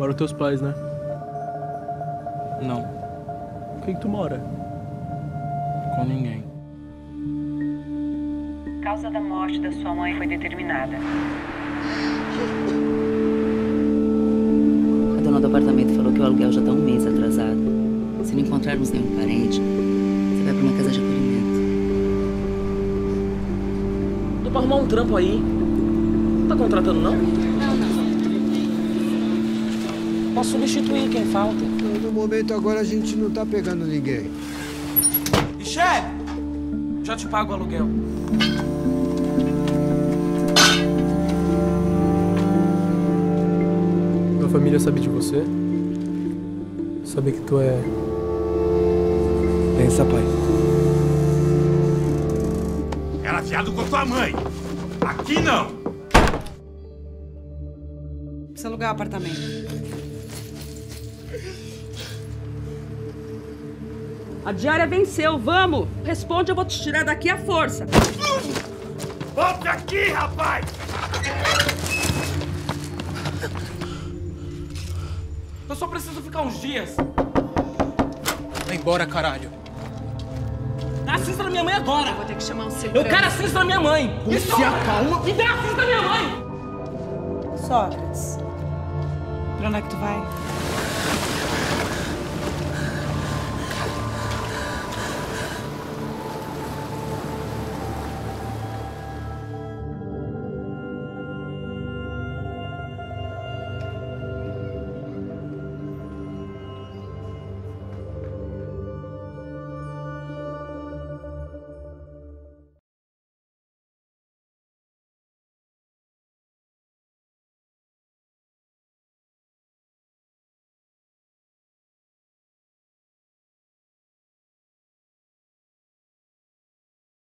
Moram teus pais, né? Não, Com quem que tu mora? com ninguém. causa da morte da sua mãe foi determinada. A dona do apartamento falou que o aluguel já tá um mês atrasado. Se não encontrarmos nenhum parente, você vai pra uma casa de acolhimento. Tô pra arrumar um trampo aí. Não tá contratando, não? Não, Posso substituir quem falta. No momento agora a gente não tá pegando ninguém. Michele! Já te pago o aluguel. Tua família sabe de você? Sabe que tu é. Pensa, pai. Era viado com tua mãe. Aqui não. Precisa alugar apartamento. A diária venceu, vamos! Responde, eu vou te tirar daqui à força. Volte aqui, rapaz! Eu só preciso ficar uns dias. Vai embora, caralho. Dá a cinza na minha mãe agora! Vou ter que chamar um Eu segurança. quero a cinza na minha mãe! Se acalma. Me dá a cinza da minha mãe! Sócrates. Pra onde é que tu vai?